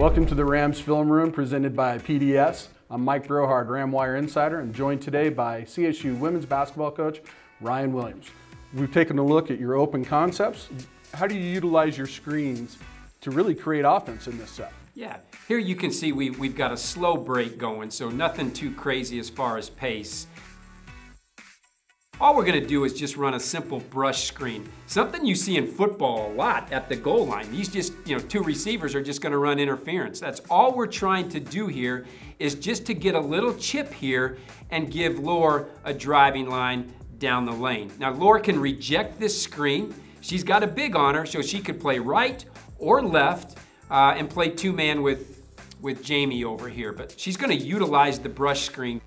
Welcome to the Rams Film Room presented by PDS. I'm Mike Brohard, RamWire Insider, and joined today by CSU women's basketball coach Ryan Williams. We've taken a look at your open concepts. How do you utilize your screens to really create offense in this set? Yeah, here you can see we, we've got a slow break going, so nothing too crazy as far as pace. All we're gonna do is just run a simple brush screen. Something you see in football a lot at the goal line. These just, you know, two receivers are just gonna run interference. That's all we're trying to do here is just to get a little chip here and give Lore a driving line down the lane. Now Lore can reject this screen. She's got a big on her, so she could play right or left uh, and play two-man with, with Jamie over here. But she's gonna utilize the brush screen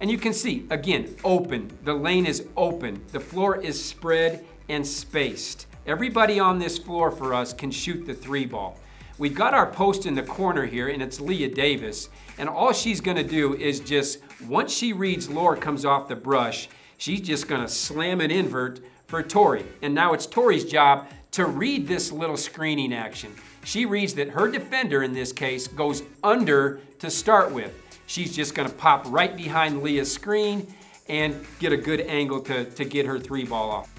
and you can see, again, open. The lane is open. The floor is spread and spaced. Everybody on this floor for us can shoot the three ball. We've got our post in the corner here, and it's Leah Davis. And all she's gonna do is just, once she reads Lore comes off the brush, she's just gonna slam an invert for Tori. And now it's Tori's job to read this little screening action. She reads that her defender, in this case, goes under to start with. She's just gonna pop right behind Leah's screen and get a good angle to, to get her three ball off.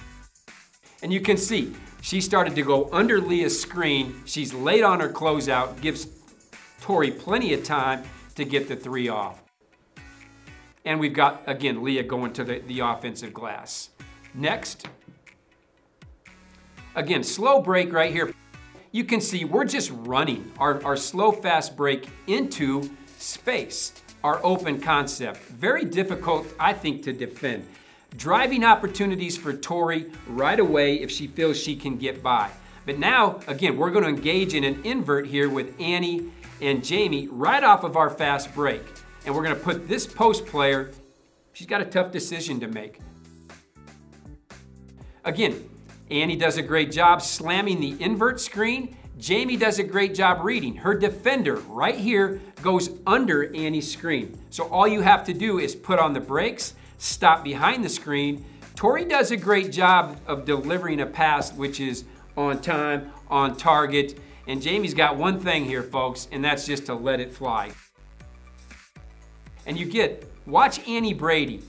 And you can see, she started to go under Leah's screen. She's late on her closeout, gives Tori plenty of time to get the three off. And we've got, again, Leah going to the, the offensive glass. Next. Again, slow break right here. You can see we're just running our, our slow fast break into space, our open concept. Very difficult, I think, to defend. Driving opportunities for Tori right away if she feels she can get by. But now, again, we're gonna engage in an invert here with Annie and Jamie right off of our fast break. And we're gonna put this post player, she's got a tough decision to make. Again, Annie does a great job slamming the invert screen Jamie does a great job reading. Her defender right here goes under Annie's screen. So all you have to do is put on the brakes, stop behind the screen. Tori does a great job of delivering a pass which is on time, on target. And Jamie's got one thing here, folks, and that's just to let it fly. And you get, watch Annie Brady.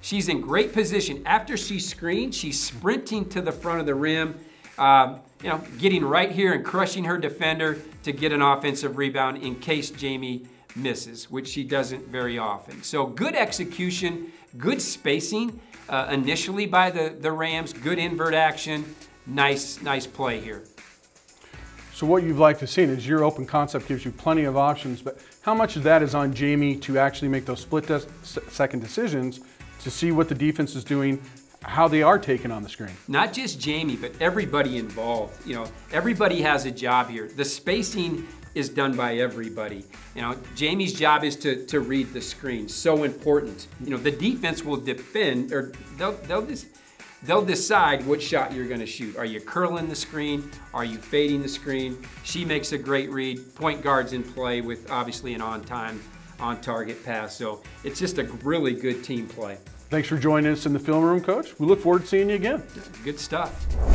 She's in great position. After she screens, she's sprinting to the front of the rim. Um, you know, getting right here and crushing her defender to get an offensive rebound in case Jamie misses, which she doesn't very often. So good execution, good spacing uh, initially by the, the Rams, good invert action, nice, nice play here. So what you've liked to see is your open concept gives you plenty of options, but how much of that is on Jamie to actually make those split second decisions to see what the defense is doing, how they are taken on the screen. Not just Jamie, but everybody involved. You know, everybody has a job here. The spacing is done by everybody. You know, Jamie's job is to, to read the screen. So important. You know, the defense will defend, or they'll, they'll they'll decide what shot you're gonna shoot. Are you curling the screen? Are you fading the screen? She makes a great read. Point guard's in play with obviously an on-time, on-target pass. So it's just a really good team play. Thanks for joining us in the film room, Coach. We look forward to seeing you again. Good stuff.